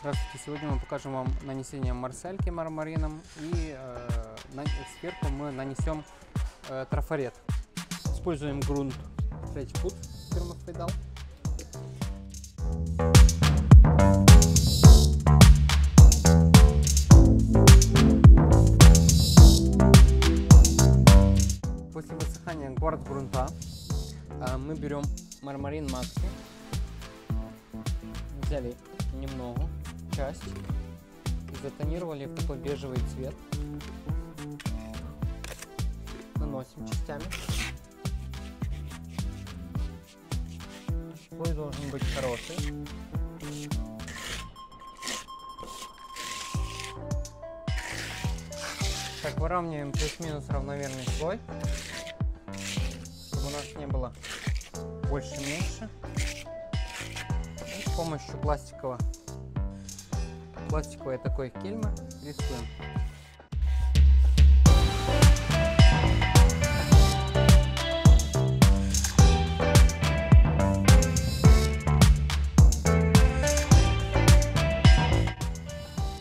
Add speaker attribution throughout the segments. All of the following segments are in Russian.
Speaker 1: Здравствуйте! Сегодня мы покажем вам нанесение марсельки мармарином и э, на, сверху мы нанесем э, трафарет. Используем грунт Stretch Food фирмы Фейдал. После высыхания кварц грунта э, мы берем мармарин Макси, взяли немного, часть затонировали такой бежевый цвет. Наносим частями. Слой должен быть хороший. Так, выравниваем плюс-минус равномерный слой, чтобы у нас не было больше-меньше. С помощью пластикового пластиковой такой кельмы рисуем.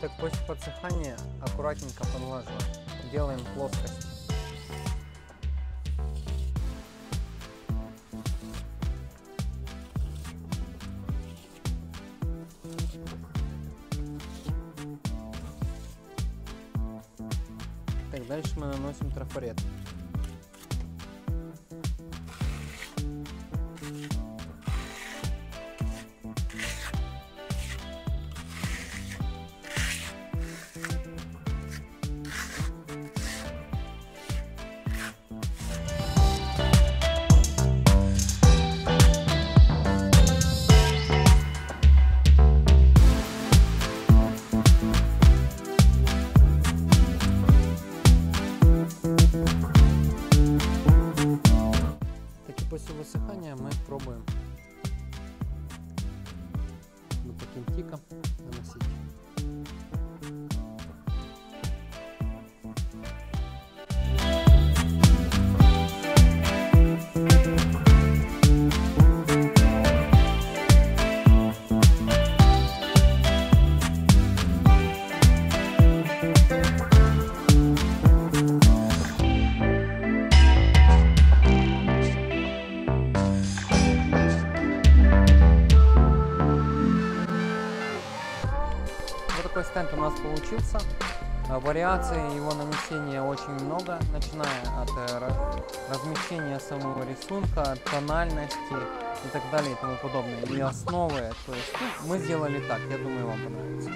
Speaker 1: Так после подсыхания аккуратненько подглаживаем. Делаем плоскость. Дальше мы наносим трафарет. Высыхания мы пробуем вот таким тиком наносить. Стенд у нас получился. А, Вариаций его нанесения очень много, начиная от э, ра- размещения самого рисунка, тональности и так далее и тому подобное. И основы. То есть ну, мы сделали так, я думаю, вам понравится.